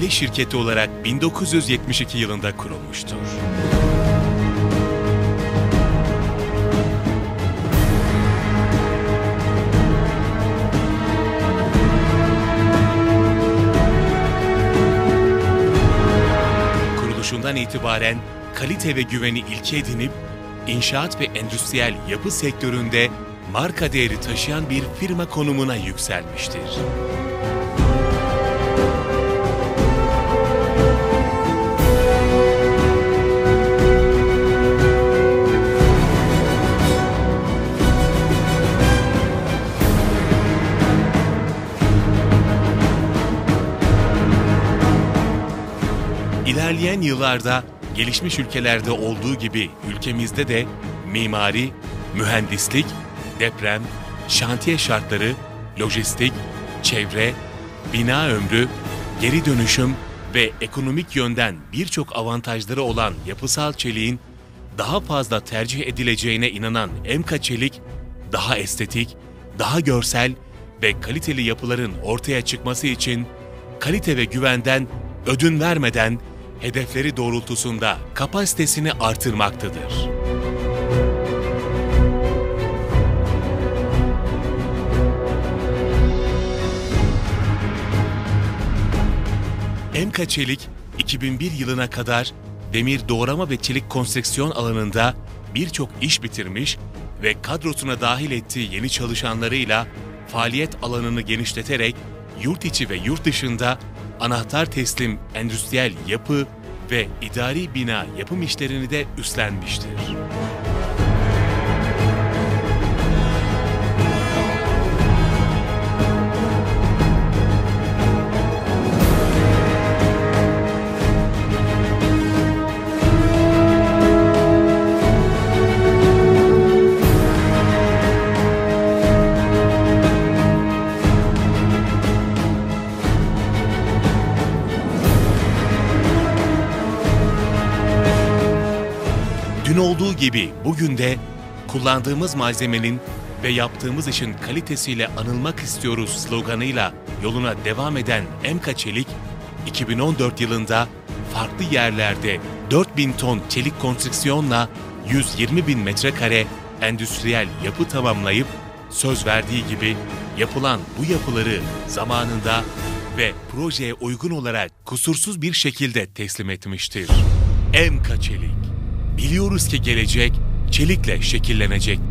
sanayi şirketi olarak 1972 yılında kurulmuştur. Kuruluşundan itibaren kalite ve güveni ilke edinip inşaat ve endüstriyel yapı sektöründe marka değeri taşıyan bir firma konumuna yükselmiştir. İlerleyen yıllarda gelişmiş ülkelerde olduğu gibi ülkemizde de mimari, mühendislik, deprem, şantiye şartları, lojistik, çevre, bina ömrü, geri dönüşüm ve ekonomik yönden birçok avantajları olan yapısal çeliğin daha fazla tercih edileceğine inanan Emka Çelik, daha estetik, daha görsel ve kaliteli yapıların ortaya çıkması için kalite ve güvenden ödün vermeden hedefleri doğrultusunda kapasitesini artırmaktadır. Emka Çelik, 2001 yılına kadar demir doğrama ve çelik konstrüksiyon alanında birçok iş bitirmiş ve kadrosuna dahil ettiği yeni çalışanlarıyla faaliyet alanını genişleterek yurt içi ve yurt dışında anahtar teslim endüstriyel yapı ve idari bina yapım işlerini de üstlenmiştir. Dün olduğu gibi bugün de kullandığımız malzemenin ve yaptığımız işin kalitesiyle anılmak istiyoruz sloganıyla yoluna devam eden Emka Çelik, 2014 yılında farklı yerlerde 4000 ton çelik konstrüksiyonla 120 bin metrekare endüstriyel yapı tamamlayıp söz verdiği gibi yapılan bu yapıları zamanında ve projeye uygun olarak kusursuz bir şekilde teslim etmiştir. Emka Çelik Biliyoruz ki gelecek çelikle şekillenecektir.